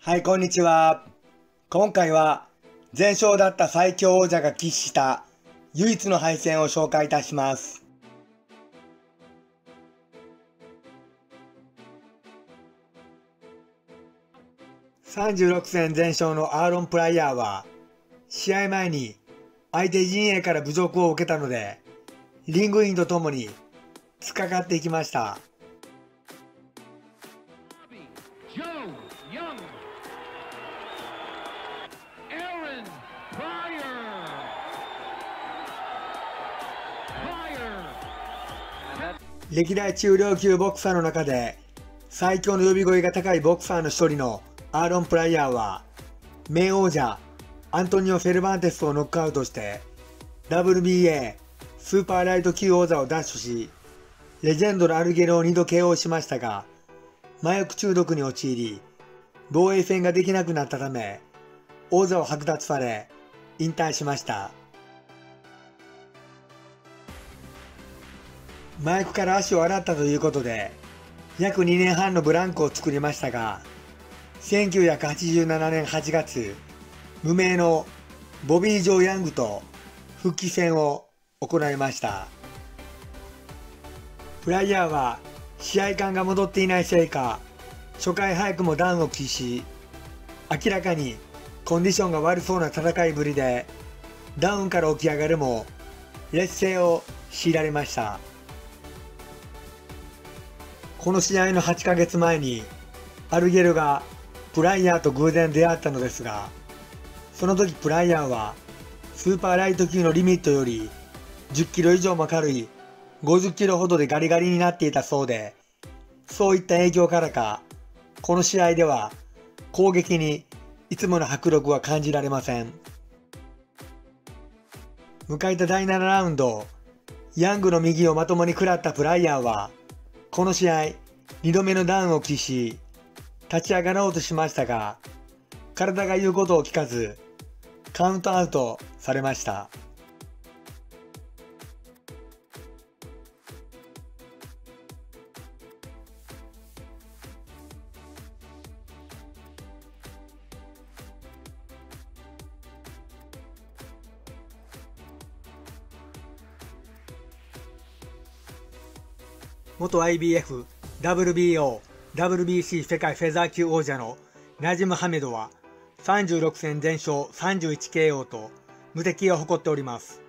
はい、こんにちは。今回は全勝だった最強王者が喫した唯一の敗戦を紹介いたします。36戦全勝のアーロン・プライヤーは試合前に相手陣営から侮辱を受けたのでリングインとともに突っかかっていきました。歴代中量級ボクサーの中で最強の呼び声が高いボクサーの一人のアーロン・プライヤーは名王者アントニオ・フェルバンテスをノックアウトして WBA スーパーライト級王座を奪取しレジェンドのアルゲロを2度 KO しましたが麻薬中毒に陥り防衛戦ができなくなったため王座を剥奪され引退しました。麻薬から足を洗ったということで約2年半のブランクを作りましたが1987年8月無名のボビー・ジョー・ヤングと復帰戦を行いました。フライヤーは試合感が戻っていないせいか初回早くもダウンを喫し明らかにコンディションが悪そうな戦いぶりでダウンから起き上がるも劣勢を強いられました。この試合の8ヶ月前にアルゲルがプライヤーと偶然出会ったのですがその時プライヤーはスーパーライト級のリミットより10キロ以上も軽い50キロほどでガリガリになっていたそうでそういった影響からかこの試合では攻撃にいつもの迫力は感じられません。迎えた第7ラウンドヤングの右をまともに食らったプライヤーはこの試合、2度目のダウンを喫し、立ち上がろうとしましたが、体が言うことを聞かず、カウントアウトされました。元 IBF、WBO、WBC 世界フェザー級王者のナジム・ハメドは36戦全勝 31KO と無敵を誇っております。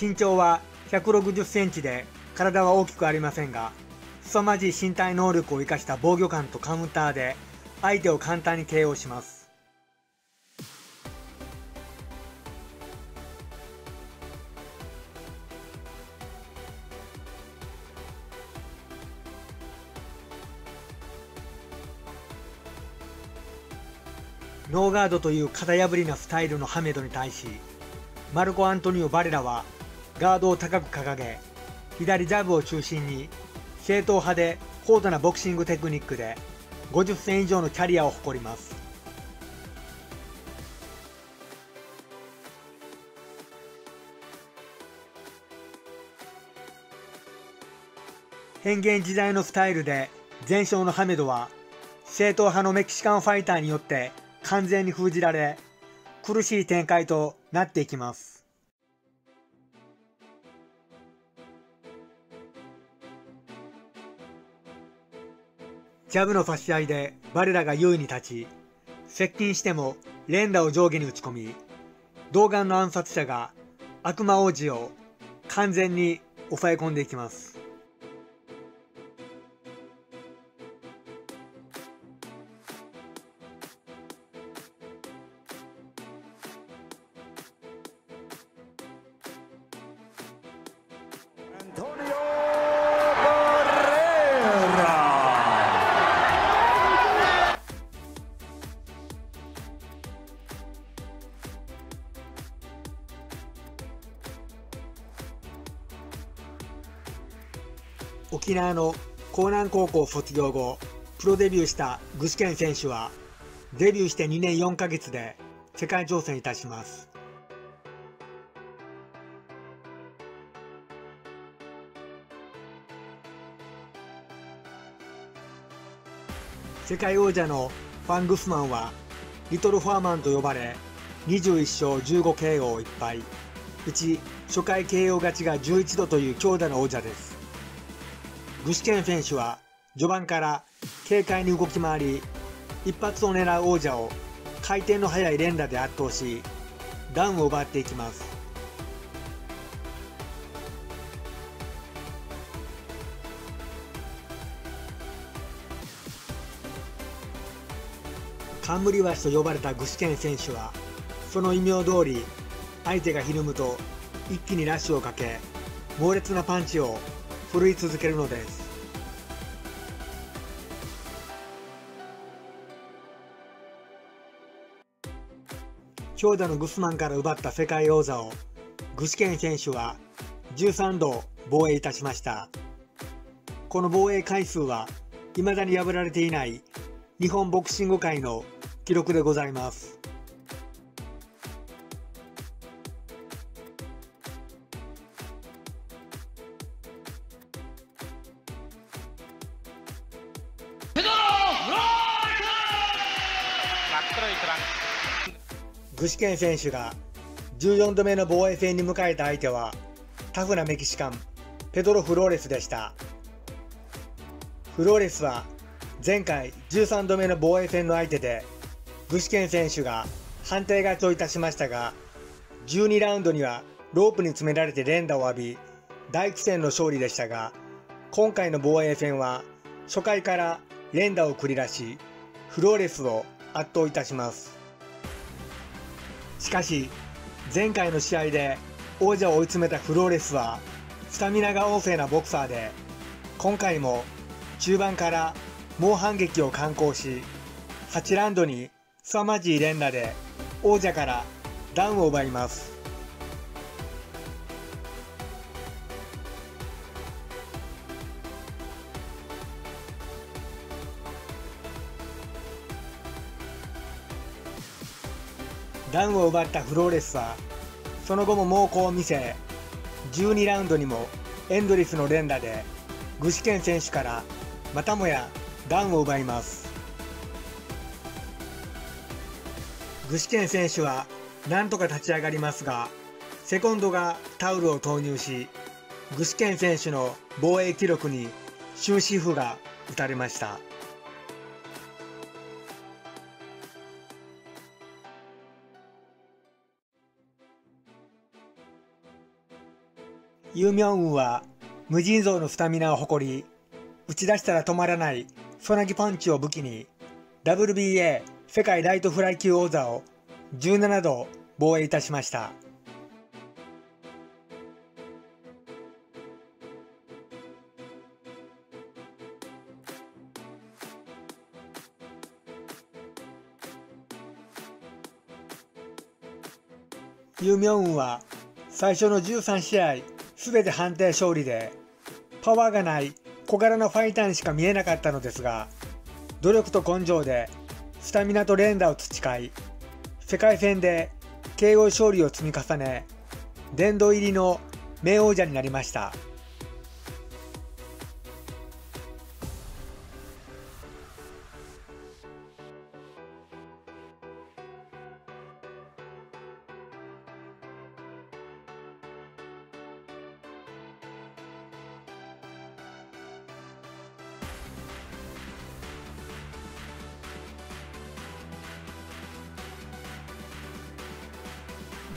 身長は160センチで体は大きくありませんが、凄まじい身体能力を生かした防御感とカウンターで相手を簡単に KO します。ノーガードという型破りなスタイルのハメドに対しマルコ・アントニオ・バレラはガードを高く掲げ左ジャブを中心に正統派で高度なボクシングテクニックで50戦以上のキャリアを誇ります。変幻自在のスタイルで全勝のハメドは正統派のメキシカンファイターによって完全に封じられ、苦しい展開となっていきます。ジャブの差し合いでバレラが優位に立ち、接近しても連打を上下に打ち込み、童顔の暗殺者が悪魔王子を完全に抑え込んでいきます。沖縄の江南高校卒業後、プロデビューした具志堅選手は、デビューして2年4ヶ月で世界挑戦いたします。世界王者のファン・グスマンは、リトル・ファーマンと呼ばれ、21勝 15KO1 敗、うち初回 KO 勝ちが11度という強打の王者です。具志堅選手は序盤から軽快に動き回り一発を狙う王者を回転の速い連打で圧倒しダウンを奪っていきます。冠橋と呼ばれた具志堅選手はその異名通り相手がひるむと一気にラッシュをかけ猛烈なパンチを振るい続けるのです。強打のグスマンから奪った世界王座を具志堅選手は13度防衛いたしました。この防衛回数は未だに破られていない日本ボクシング界の記録でございます。具志堅選手が14度目の防衛戦に迎えた相手はタフなメキシカンペドロ・フローレスでした。フローレスは前回13度目の防衛戦の相手で具志堅選手が判定勝ちをいたしましたが12ラウンドにはロープに詰められて連打を浴び大苦戦の勝利でしたが今回の防衛戦は初回から連打を繰り出しフローレスを圧倒いたします。しかし前回の試合で王者を追い詰めたフローレスはスタミナが旺盛なボクサーで今回も中盤から猛反撃を敢行し8ラウンドに凄まじい連打で王者からダウンを奪います。ダウンを奪ったフローレスはその後も猛攻を見せ12ラウンドにもエンドレスの連打で具志堅選手からまたもやダウンを奪います。具志堅選手はなんとか立ち上がりますがセコンドがタオルを投入し具志堅選手の防衛記録に終止符が打たれました。ユーミョンウンは無尽蔵のスタミナを誇り打ち出したら止まらないソナギパンチを武器に WBA 世界ライトフライ級王座を17度防衛いたしました。ユーミョンウンは最初の13試合すべて判定勝利でパワーがない小柄なファイターにしか見えなかったのですが努力と根性でスタミナと連打を培い世界戦で KO 勝利を積み重ね殿堂入りの名王者になりました。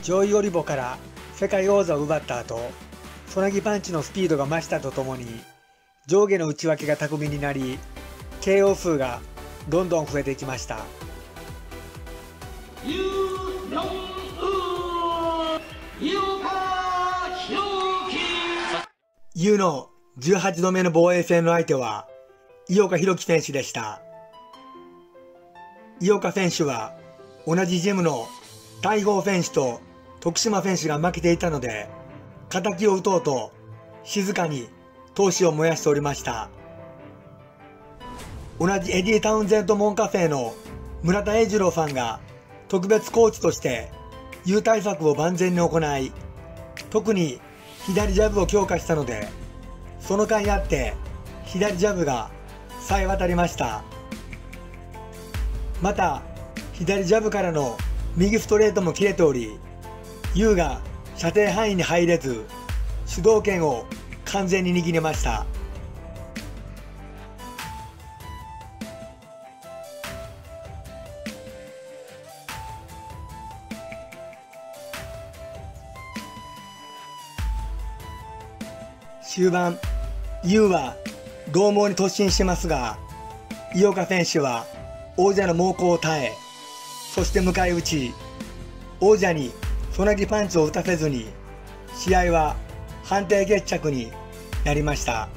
上位オリボから世界王座を奪った後、ソナギパンチのスピードが増したとともに、上下の内訳が巧みになり、KO 数がどんどん増えていきました。ユーの18度目の防衛戦の相手は、井岡弘樹選手でした。井岡選手は、同じジムの大砲選手と徳島選手が負けていたので、敵を撃とうと、静かに闘志を燃やしておりました。同じエディ・タウンゼント・モンカフェの村田英二郎さんが特別コーチとして優対策を万全に行い、特に左ジャブを強化したので、その甲斐あって左ジャブが冴え渡りました。また左ジャブからの右ストレートも切れており優が射程範囲に入れず主導権を完全に握りました。終盤優は剛毛に突進してますが井岡選手は王者の猛攻を耐えそして迎え撃ち王者にソナギパンチを打たせずに試合は判定決着になりました。